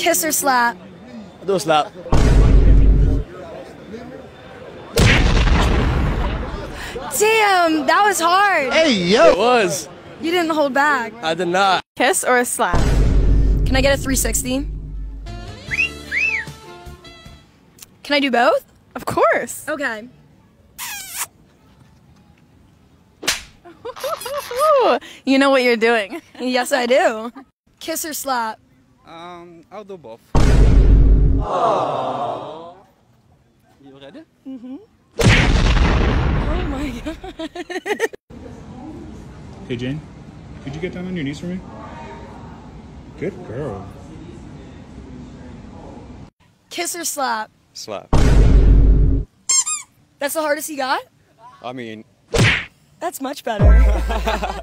Kiss or slap? I'll do a slap. Damn, that was hard. Hey, yo. It was. You didn't hold back. I did not. Kiss or a slap? Can I get a 360? Can I do both? Of course. Okay. you know what you're doing. Yes, I do. Kiss or slap? Um, I'll do both. You ready? Mm-hmm. Oh my god. Hey Jane, could you get down on your knees for me? Good girl. Kiss or slap? Slap. That's the hardest you got? I mean, That's much better.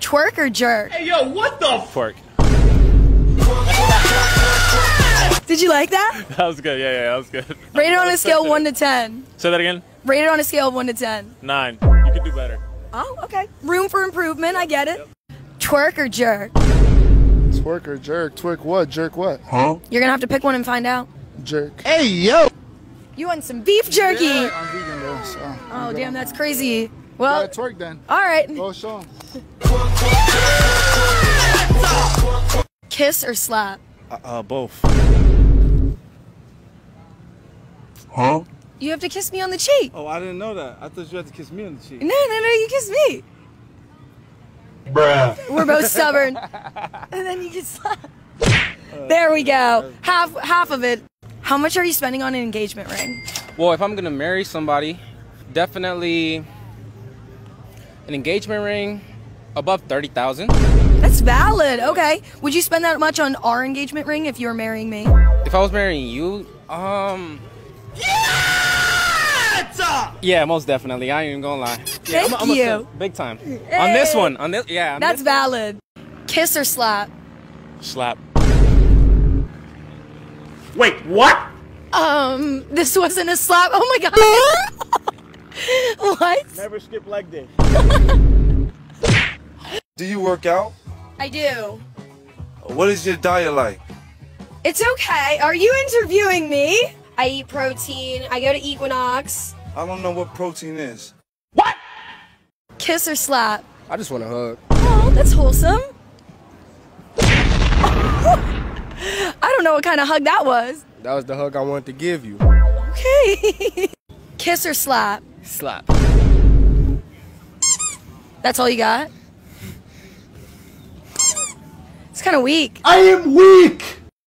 Twerk or jerk? Hey yo, what the? Twerk. Did you like that? That was good. Yeah, yeah, that was good. Rate it on a scale of 1 to 10. Say that again. Rate it on a scale of 1 to 10. Nine. You could do better. Oh, okay. Room for improvement, I get it. Twerk or jerk? Twerk or jerk? Twerk what? Jerk what? You're gonna have to pick one and find out. Jerk. Hey, yo. You want some beef jerky? I'm vegan though, so. Oh, damn, that's crazy. Well, Yeah, twerk then. all right. Go show 'em. Kiss or slap? Uh, uh both. Huh? You have to kiss me on the cheek. oh, I didn't know that. I thought you had to kiss me on the cheek. No, no, no, you kiss me. Bruh. We're both stubborn. and then you can slap. There we go. Half half of it. How much are you spending on an engagement ring? Well, if I'm gonna marry somebody, definitely an engagement ring above thirty thousand. That's valid. Okay. Would you spend that much on our engagement ring if you were marrying me? If I was marrying you, um. Yeah, yeah, most definitely. I ain't even gonna lie. Yeah, Thank I'm, I'm you. A, big time. On this one, on this, yeah. on That's this- valid. Kiss or slap? Slap. Wait, what? Um, this wasn't a slap. Oh my god. what? Never skip leg day. Do you work out? I do. What is your diet like? It's okay. Are you interviewing me? I eat protein. I go to Equinox. I don't know what protein is. What? Kiss or slap? I just want to hug. Oh, that's wholesome. I don't know what kind of hug that was. That was the hug I wanted to give you. Okay. Kiss or slap? Slap. That's all you got? It's kind of weak. I am weak!